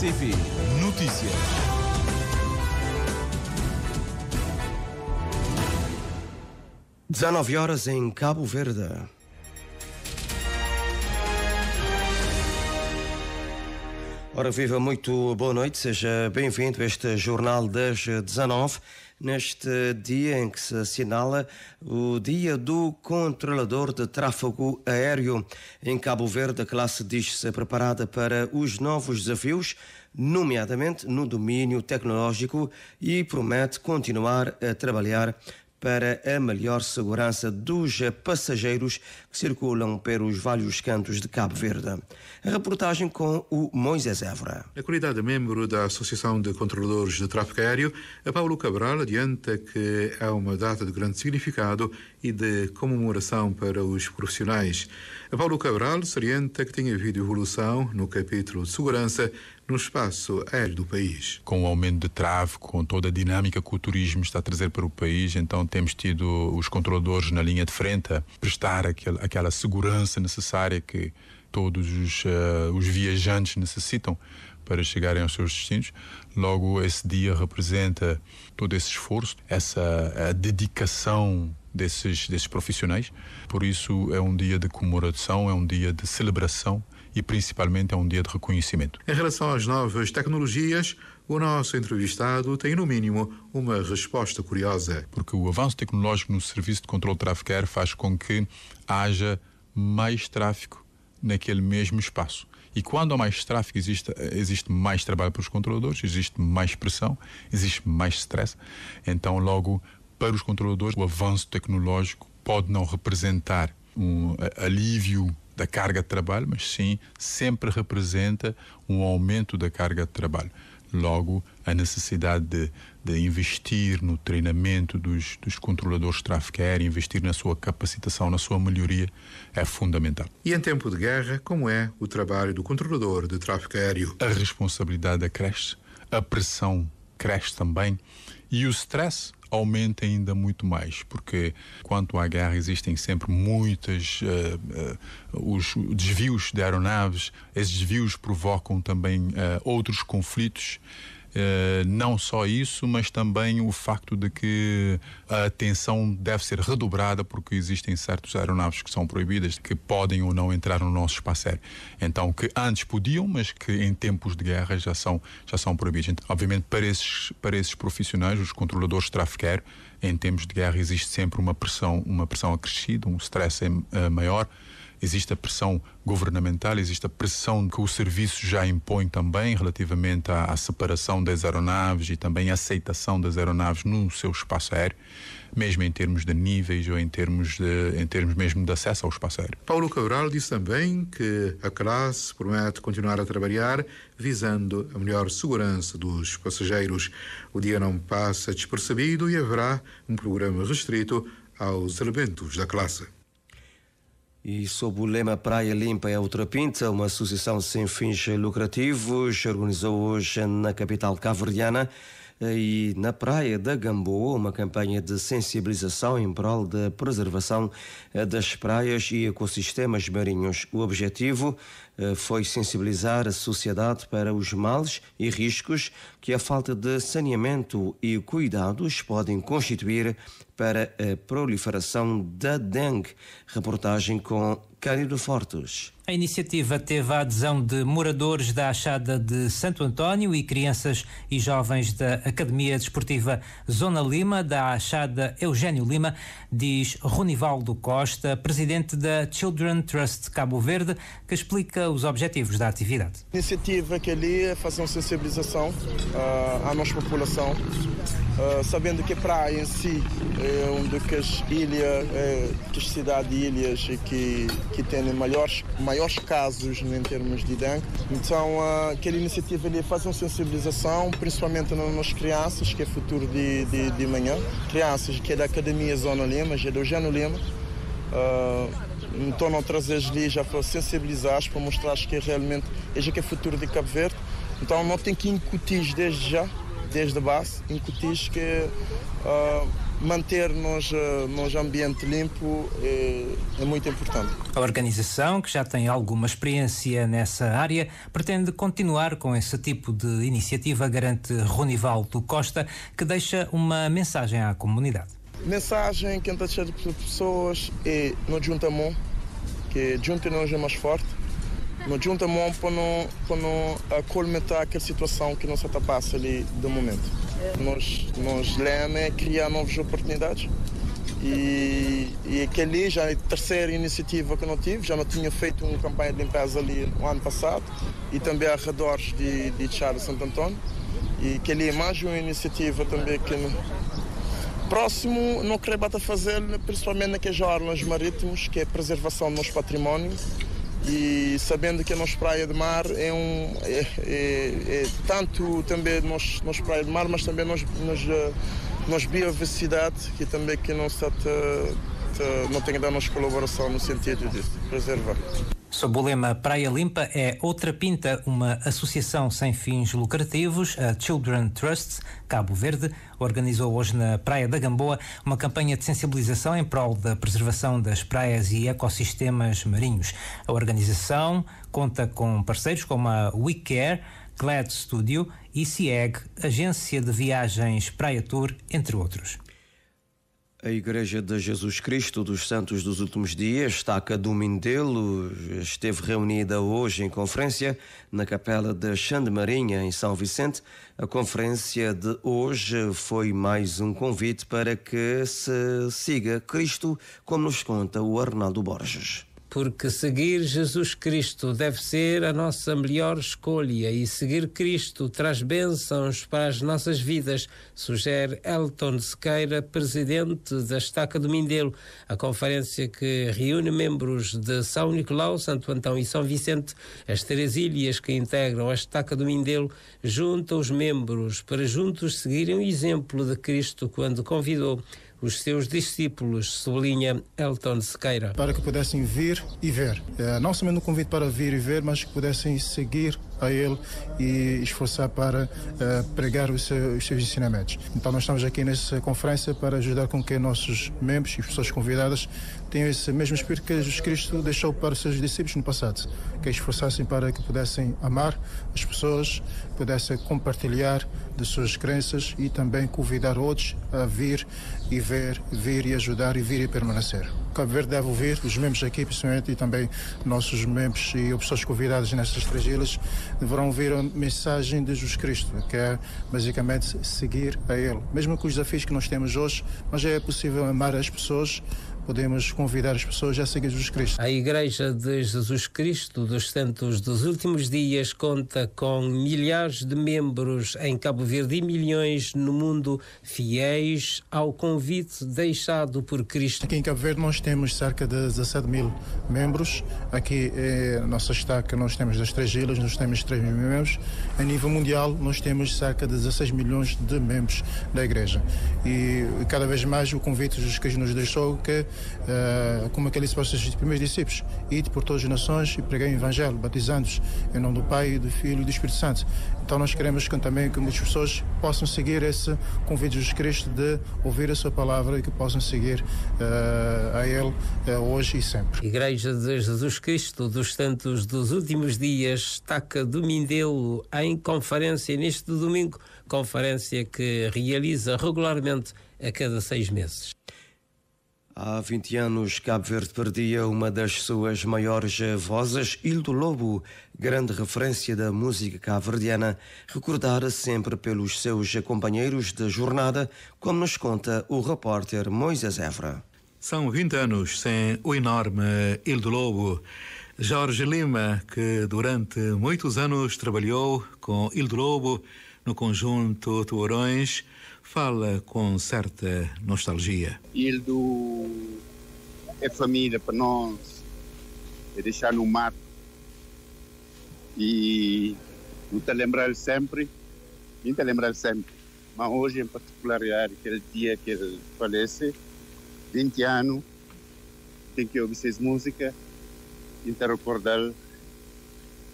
CP Notícias. Dezenove horas em Cabo Verde. Ora, viva, muito boa noite, seja bem-vindo a este Jornal das 19, neste dia em que se assinala o Dia do Controlador de Tráfego Aéreo. Em Cabo Verde, a classe diz-se preparada para os novos desafios, nomeadamente no domínio tecnológico, e promete continuar a trabalhar para a melhor segurança dos passageiros que circulam pelos vários cantos de Cabo Verde. A reportagem com o Moisés Évora. Na qualidade de membro da Associação de Controladores de Tráfego Aéreo, a Paulo Cabral adianta que é uma data de grande significado e de comemoração para os profissionais. A Paulo Cabral salienta que tem havido evolução no capítulo de segurança no espaço aéreo do país. Com o aumento de tráfego, com toda a dinâmica que o turismo está a trazer para o país, então temos tido os controladores na linha de frente a prestar aquela, segurança necessária que todos os, uh, os viajantes necessitam para chegarem aos seus destinos. Logo, esse dia representa todo esse esforço, essa dedicação desses, desses profissionais. Por isso, é um dia de comemoração, é um dia de celebração e principalmente é um dia de reconhecimento. Em relação às novas tecnologias, o nosso entrevistado tem, no mínimo, uma resposta curiosa. Porque o avanço tecnológico no serviço de controle de tráfego aéreo faz com que haja mais tráfego naquele mesmo espaço. E quando há mais tráfego, existe, existe mais trabalho para os controladores, existe mais pressão, existe mais stress. Então, logo, para os controladores, o avanço tecnológico pode não representar um alívio da carga de trabalho, mas sim sempre representa um aumento da carga de trabalho. Logo, a necessidade de, de investir no treinamento dos, dos, controladores de tráfego aéreo, investir na sua capacitação, na sua melhoria, é fundamental. E em tempo de guerra, como é o trabalho do controlador de tráfego aéreo? A responsabilidade cresce, a pressão cresce também e o stress aumenta ainda muito mais, porque quanto à guerra existem sempre muitas uh, uh, os desvios de aeronaves, esses desvios provocam também uh, outros conflitos. Uh, não só isso, mas também o facto de que a atenção deve ser redobrada porque existem certos aeronaves que são proibidas, que podem ou não entrar no nosso espaço aéreo. Então, que antes podiam, mas que em tempos de guerra já são, já são proibidos. Então, obviamente, para esses, para esses profissionais, os controladores de tráfego aéreo, em tempos de guerra existe sempre uma pressão, uma pressão acrescida, um stress uh, maior existe a pressão governamental, existe a pressão que o serviço já impõe também relativamente à, à, separação das aeronaves e também a aceitação das aeronaves no seu espaço aéreo, mesmo em termos de níveis ou em termos, de, em termos mesmo de acesso ao espaço aéreo. Paulo Cabral disse também que a classe promete continuar a trabalhar visando a melhor segurança dos passageiros. O dia não passa despercebido e haverá um programa restrito aos elementos da classe. E sob o lema Praia Limpa é outra pinta, uma associação sem fins lucrativos organizou hoje na capital cabo-verdiana e na praia da Gamboa uma campanha de sensibilização em prol da preservação das praias e ecossistemas marinhos. O objetivo foi sensibilizar a sociedade para os males e riscos que a falta de saneamento e cuidados podem constituir para a proliferação da dengue. Reportagem com Cândido Fortes. A iniciativa teve a adesão de moradores da Achada de Santo António e crianças e jovens da Academia Desportiva Zona Lima, da Achada Eugênio Lima, diz Ronivaldo Costa, presidente da Children Trust Cabo Verde, que explica os objetivos da atividade. A iniciativa que ali é fazer uma sensibilização uh, à nossa população, uh, sabendo que a praia em si é uma das ilhas, é, que cidade de ilhas que, que tem maiores, maiores casos em termos de dengue. Então, uh, aquela iniciativa ali faz uma sensibilização, principalmente nas crianças, que é futuro de, de, de manhã, crianças que é da Academia Zona Lima, que é do Eugênio Lima. Uh, então não trazer ali já para sensibilizar, para mostrar que realmente é já que é futuro de Cabo Verde. Então não tem que incutir desde já, desde a base, incutir que uh, manter-nos uh, nos ambiente limpo é, é, muito importante. A organização, que já tem alguma experiência nessa área, pretende continuar com esse tipo de iniciativa, garante Ronivaldo Costa, que deixa uma mensagem à comunidade. Mensagem que tenta de pessoas é nos juntamos, que juntos é mais forte, nos juntamos para não, para não acolmetar aquela situação que nós está passando ali do momento nós lemos é criar novas oportunidades. E, e aquele já é a terceira iniciativa que não tive, já não tinha feito uma campanha de limpeza ali no ano passado e também arredores de, de Chara Santo Antônio. E aquele é mais uma iniciativa também que próximo não queria bata fazer, principalmente naqueles órgãos marítimos, que é a preservação do nosso património e sabendo que a nossa praia de mar é um é, é, é tanto também nós nossa praia de mar mas também nós nós nós biodiversidade que também que não está não tem que dar nossa colaboração no sentido de preservar Sob o lema Praia Limpa é Outra Pinta, uma associação sem fins lucrativos, a Children Trust Cabo Verde, organizou hoje na Praia da Gamboa uma campanha de sensibilização em prol da preservação das praias e ecossistemas marinhos. A organização conta com parceiros como a WeCare, Glad Studio e Agência de Viagens Praia Tour, entre outros. A Igreja de Jesus Cristo dos Santos dos Últimos Dias, Taca do Mindelo, esteve reunida hoje em conferência na Capela de Xandemarinha, em São Vicente. A conferência de hoje foi mais um convite para que se siga Cristo, como nos conta o Arnaldo Borges porque seguir Jesus Cristo deve ser a nossa melhor escolha e seguir Cristo traz bênçãos para as nossas vidas, sugere Elton Sequeira, presidente da Estaca do Mindelo, a conferência que reúne membros de São Nicolau, Santo Antão e São Vicente, as três ilhas que integram a Estaca do Mindelo, junta os membros para juntos seguirem o exemplo de Cristo quando convidou os seus discípulos, sublinha Elton Sequeira. Para que pudessem vir e ver. É, não somente um convite para vir e ver, mas que pudessem seguir a ele e esforçar para uh, pregar os seus, ensinamentos. Então nós estamos aqui nessa conferência para ajudar com que nossos membros e pessoas convidadas tenham esse mesmo espírito que Jesus Cristo deixou para os seus discípulos no passado, que esforçassem para que pudessem amar as pessoas, pudessem compartilhar de suas crenças e também convidar outros a vir e ver, vir e ajudar e vir e permanecer. Cabo Verde deve ouvir, os membros aqui, principalmente, e também nossos membros e pessoas convidadas nestas três ilhas, deverão ouvir a mensagem de Jesus Cristo, que é basicamente seguir a Ele. Mesmo com os desafios que nós temos hoje, mas é possível amar as pessoas podemos convidar as pessoas a seguir Jesus Cristo. A Igreja de Jesus Cristo dos Santos dos Últimos Dias conta com milhares de membros em Cabo Verde e milhões no mundo fiéis ao convite deixado por Cristo. Aqui em Cabo Verde nós temos cerca de 17 mil membros. Aqui é a nossa estaca, nós temos das três ilhas, nós temos 3 mil membros. A nível mundial nós temos cerca de 16 milhões de membros da Igreja. E cada vez mais o convite de Jesus Cristo nos deixou que como aquele disse para os seus primeiros discípulos, ide por todas as nações e preguei o Evangelho, batizando-os em nome do Pai, do Filho e do Espírito Santo. Então nós queremos que também que muitas pessoas possam seguir esse convite de Jesus Cristo de ouvir a sua palavra e que possam seguir uh, a Ele uh, hoje e sempre. Igreja de Jesus Cristo dos Santos dos Últimos Dias, Taca do Mindelo, em conferência neste domingo, conferência que realiza regularmente a cada seis meses. Há 20 anos, Cabo Verde perdia uma das suas maiores vozes, Hildo Lobo, grande referência da música cabo-verdiana, recordada sempre pelos seus companheiros de jornada, como nos conta o repórter Moisés Evra. São 20 anos sem o enorme Hildo Lobo. Jorge Lima, que durante muitos anos trabalhou com Hildo Lobo no conjunto Tuarões, fala com certa nostalgia. Hildo é família para nós, é deixar no mato e não te lembrar sempre, não te lembrar sempre. Mas hoje em particular, é aquele dia que ele falece, 20 anos, tem que ouvir essa música e te recordar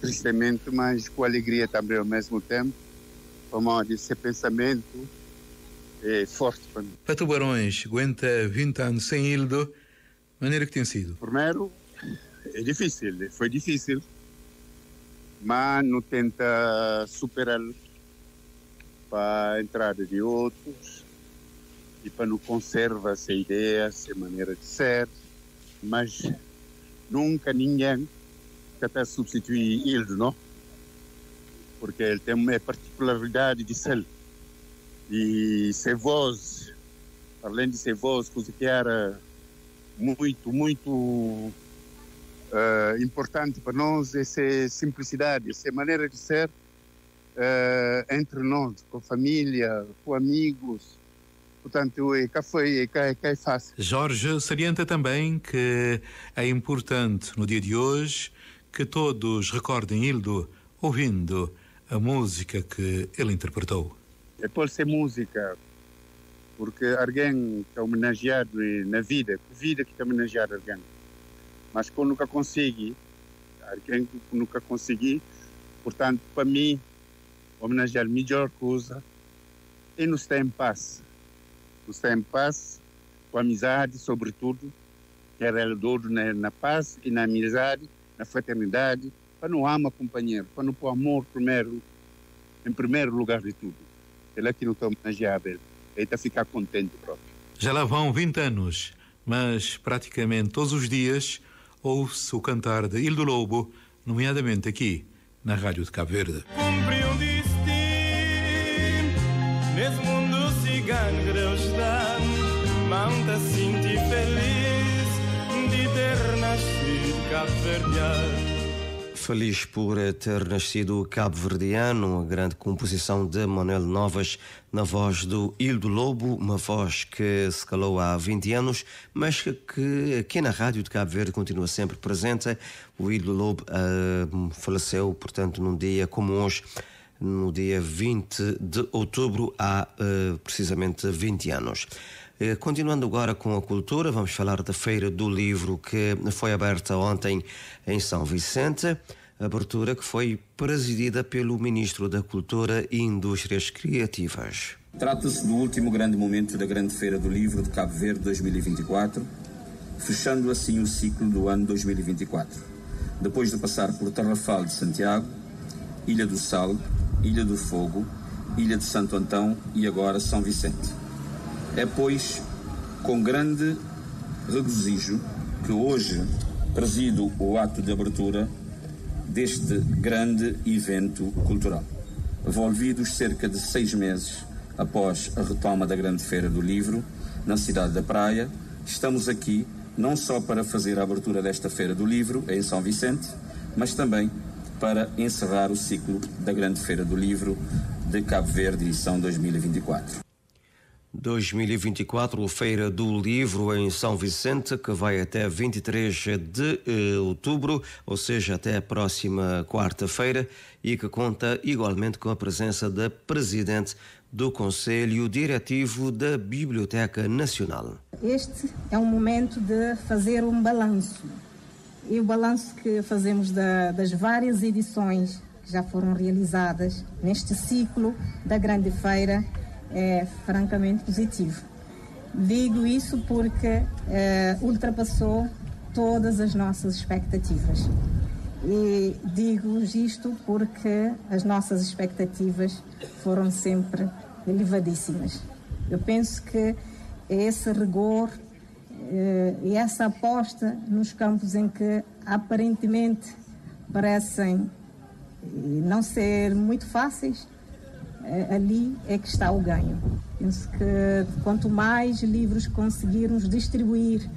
tristemente, mas com alegria também ao mesmo tempo, como esse pensamento é forte para mim. Para Tubarões, aguenta 20 anos sem Hildo, maneira que tem sido? Primeiro, é difícil, foi difícil, mas não tenta superar para a entrada de outros e para não conservar essa ideia, essa maneira de ser, mas nunca ninguém quer substituir Hildo, não? Porque ele tem uma particularidade de ser e ser voz, além de ser voz, coisa que era muito, muito uh, importante para nós, essa simplicidade, essa maneira de ser uh, entre nós, com família, com amigos. Portanto, é cá foi, é cá, é cá é fácil. Jorge salienta também que é importante no dia de hoje que todos recordem Hildo ouvindo a música que ele interpretou. É por ser música, porque alguém que é homenageado na vida, a vida que é homenageado alguém, mas que nunca consegui, alguém que nunca consegui, portanto, para mim, homenagear a melhor coisa é nos estar em paz. Nos estar em paz, com amizade, sobretudo, que é todo na, na paz e na amizade, na fraternidade, para não amar companheiro, para não pôr amor primeiro, em primeiro lugar de tudo. Ele aqui não está homenageado, ele está a ficar contente próprio. Já lá vão 20 anos, mas praticamente todos os dias ouve-se o cantar de Ildo Lobo, nomeadamente aqui, na Rádio de Cabo Verde. Cumpri um destino, nesse mundo cigano que Deus dá, manda sentir feliz de ter nascido Cabo Verdeano feliz por ter nascido cabo-verdiano, a grande composição de Manuel Novas na voz do Hildo Lobo, uma voz que se calou há 20 anos, mas que aqui na rádio de Cabo Verde continua sempre presente. O Hildo Lobo uh, faleceu, portanto, num dia como hoje, no dia 20 de outubro, há uh, precisamente 20 anos. Eh, continuando agora com a cultura, vamos falar da Feira do Livro que foi aberta ontem em São Vicente abertura que foi presidida pelo Ministro da Cultura e Indústrias Criativas. Trata-se do último grande momento da Grande Feira do Livro de Cabo Verde 2024, fechando assim o ciclo do ano 2024. Depois de passar por Tarrafal de Santiago, Ilha do Sal, Ilha do Fogo, Ilha de Santo Antão e agora São Vicente. É, pois, com grande regozijo que hoje presido o ato de abertura deste grande evento cultural. Envolvidos cerca de seis meses após a retoma da Grande Feira do Livro, na cidade da Praia, estamos aqui não só para fazer a abertura desta Feira do Livro em São Vicente, mas também para encerrar o ciclo da Grande Feira do Livro de Cabo Verde, edição 2024. 2024, a Feira do Livro em São Vicente, que vai até 23 de eh, outubro, ou seja, até a próxima quarta-feira, e que conta igualmente com a presença da Presidente do Conselho Diretivo da Biblioteca Nacional. Este é um momento de fazer um balanço. E o balanço que fazemos da, das várias edições que já foram realizadas neste ciclo da Grande Feira é francamente positivo. Digo isso porque é, ultrapassou todas as nossas expectativas. E digo isto porque as nossas expectativas foram sempre elevadíssimas. Eu penso que esse rigor eh, e essa aposta nos campos em que aparentemente parecem não ser muito fáceis, ali é que está o ganho. Penso que quanto mais livros conseguirmos distribuir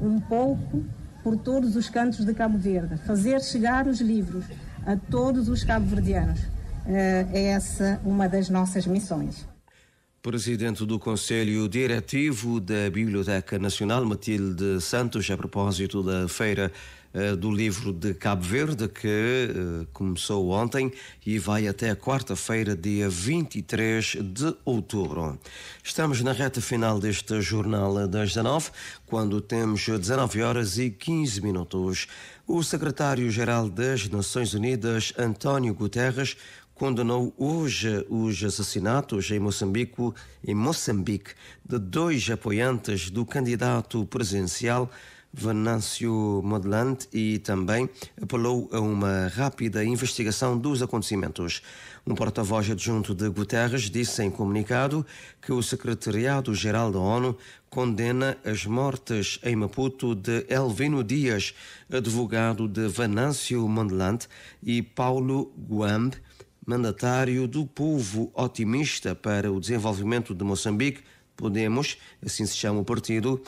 um pouco por todos os cantos de Cabo Verde, fazer chegar os livros a todos os cabo-verdianos, é, é essa uma das nossas missões. Presidente do Conselho Diretivo da Biblioteca Nacional, Matilde Santos, a propósito da feira eh, do livro de Cabo Verde, que uh, começou ontem e vai até quarta-feira, dia 23 de outubro. Estamos na reta final deste Jornal das 19, quando temos 19 horas e 15 minutos. O secretário-geral das Nações Unidas, António Guterres, condenou hoje os assassinatos em Moçambique, em Moçambique de dois apoiantes do candidato presidencial Venâncio Modelante e também apelou a uma rápida investigação dos acontecimentos. Um porta-voz adjunto de Guterres disse em comunicado que o Secretariado-Geral da ONU condena as mortes em Maputo de Elvino Dias, advogado de Venâncio Modelante, e Paulo Guambe, mandatário do povo otimista para o desenvolvimento de Moçambique, Podemos, assim se chama o partido,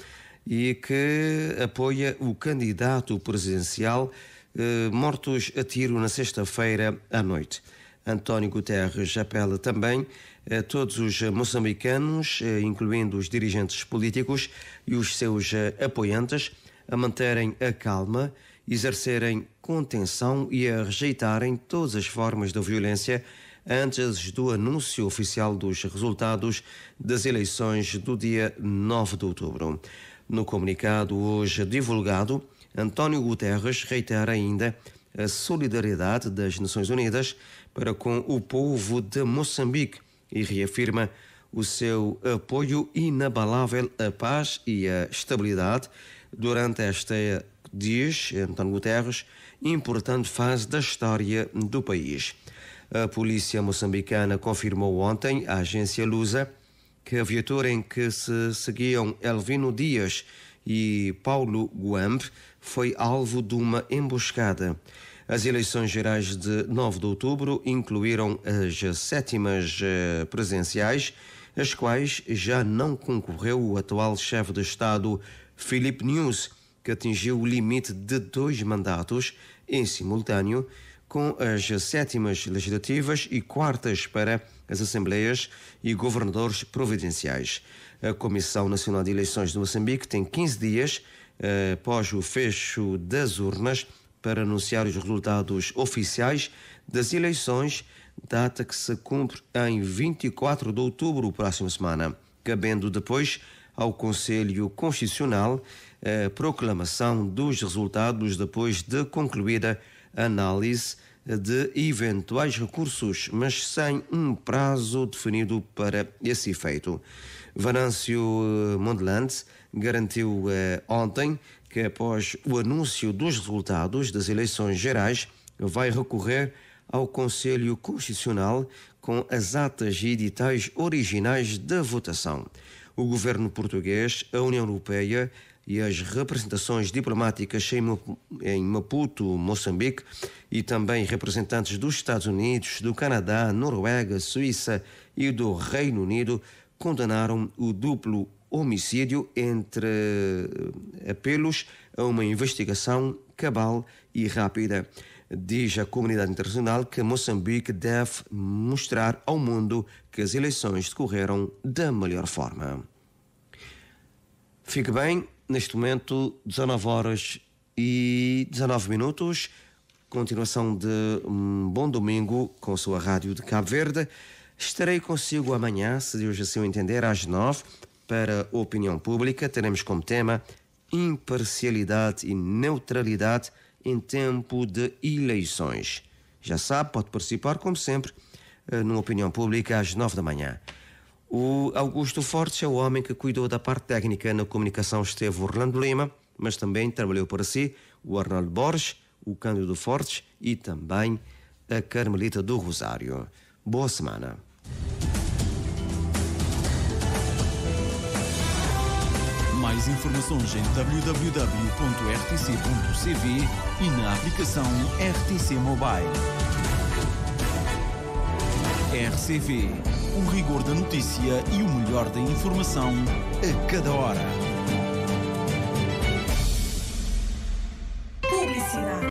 e que apoia o candidato presidencial eh, mortos a tiro na sexta-feira à noite. António Guterres apela também a todos os moçambicanos, eh, incluindo os dirigentes políticos e os seus eh, apoiantes, a manterem a calma, exercerem contenção e a rejeitarem todas as formas de violência antes do anúncio oficial dos resultados das eleições do dia 9 de outubro. No comunicado hoje divulgado, António Guterres reitera ainda a solidariedade das Nações Unidas para com o povo de Moçambique e reafirma o seu apoio inabalável à paz e à estabilidade durante esta, diz António Guterres, importante fase da história do país. A polícia moçambicana confirmou ontem à agência Lusa que a viatura em que se seguiam Elvino Dias e Paulo Guambe foi alvo de uma emboscada. As eleições gerais de 9 de outubro incluíram as sétimas eh, presenciais, as quais já não concorreu o atual chefe de Estado, Filipe News, que atingiu o limite de dois mandatos em simultâneo, com as sétimas legislativas e quartas para as assembleias e governadores providenciais. A Comissão Nacional de Eleições de Moçambique tem 15 dias eh, após o fecho das urnas para anunciar os resultados oficiais das eleições, data que se cumpre em 24 de outubro, próxima semana, cabendo depois ao Conselho Constitucional a proclamação dos resultados depois de concluída a análise de eventuais recursos, mas sem um prazo definido para esse efeito. Vanâncio Mondelandes garantiu eh, ontem que, após o anúncio dos resultados das eleições gerais, vai recorrer ao Conselho Constitucional com as atas e editais originais da votação. O governo português, a União Europeia e as representações diplomáticas em Maputo, Moçambique, e também representantes dos Estados Unidos, do Canadá, Noruega, Suíça e do Reino Unido condenaram o duplo homicídio entre eh, apelos a uma investigação cabal e rápida. Diz a comunidade internacional que Moçambique deve mostrar ao mundo que as eleições decorreram da melhor forma. Fique bem, neste momento, 19 horas e 19 minutos. Continuação de um bom domingo com a sua rádio de Cabo Verde. Estarei consigo amanhã, se Deus assim o entender, às 9 para a opinião pública. Teremos como tema imparcialidade e neutralidade em tempo de eleições. Já sabe, pode participar, como sempre, eh, numa opinião pública às 9 da manhã. O Augusto Fortes é o homem que cuidou da parte técnica na comunicação, esteve Orlando Lima, mas também trabalhou para si o Arnaldo Borges, o Cândido Fortes e também a Carmelita do Rosário. Boa semana. Mais informações em www.rtc.cv e na aplicação RTC Mobile. RCV, o rigor da notícia e o melhor da informação a cada hora.